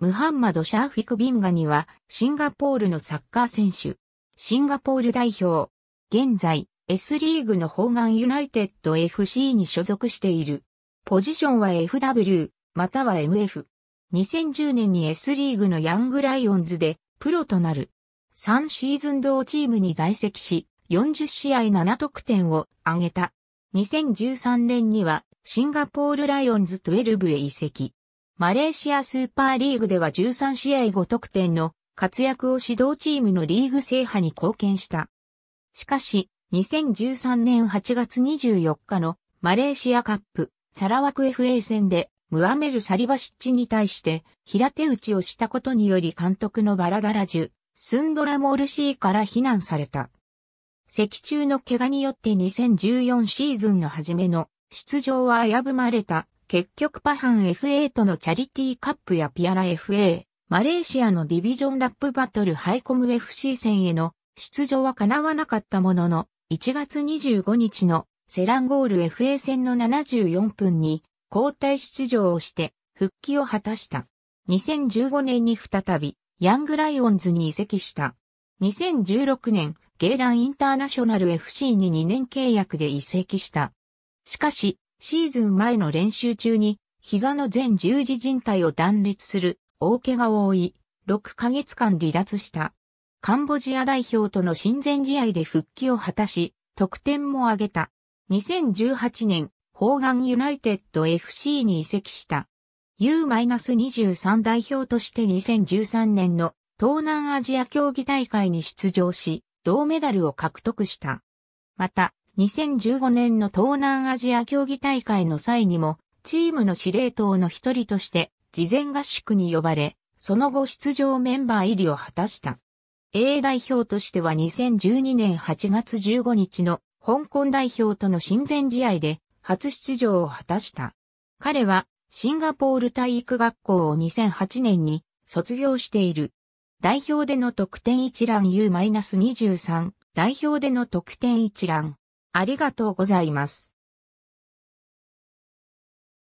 ムハンマド・シャーフィク・ビンガニは、シンガポールのサッカー選手。シンガポール代表。現在、S リーグのホーガンユナイテッド FC に所属している。ポジションは FW、または MF。2010年に S リーグのヤングライオンズでプロとなる。3シーズン同チームに在籍し、40試合7得点を挙げた。2013年にはシンガポールライオンズ12へ移籍。マレーシアスーパーリーグでは13試合5得点の活躍を指導チームのリーグ制覇に貢献した。しかし、2013年8月24日のマレーシアカップサラワク FA 戦でムアメル・サリバシッチに対して平手打ちをしたことにより監督のバラダラジュ、スンドラモールシーから非難された。石中の怪我によって2014シーズンの初めの出場は危ぶまれた結局パハン FA とのチャリティーカップやピアラ FA、マレーシアのディビジョンラップバトルハイコム FC 戦への出場は叶わなかったものの、1月25日のセランゴール FA 戦の74分に交代出場をして復帰を果たした。2015年に再びヤングライオンズに移籍した。2016年、ゲーランインターナショナル FC に2年契約で移籍した。しかし、シーズン前の練習中に膝の全十字靭帯を断裂する大怪我を負い、6ヶ月間離脱した。カンボジア代表との親善試合で復帰を果たし、得点も挙げた。2018年、ホーガンユナイテッド FC に移籍した。U-23 代表として2013年の東南アジア競技大会に出場し、銅メダルを獲得した。また、2015年の東南アジア競技大会の際にも、チームの司令塔の一人として、事前合宿に呼ばれ、その後出場メンバー入りを果たした。A 代表としては2012年8月15日の香港代表との親善試合で初出場を果たした。彼はシンガポール体育学校を2008年に卒業している。代表での得点一覧 U-23 代表での得点一覧ありがとうございます。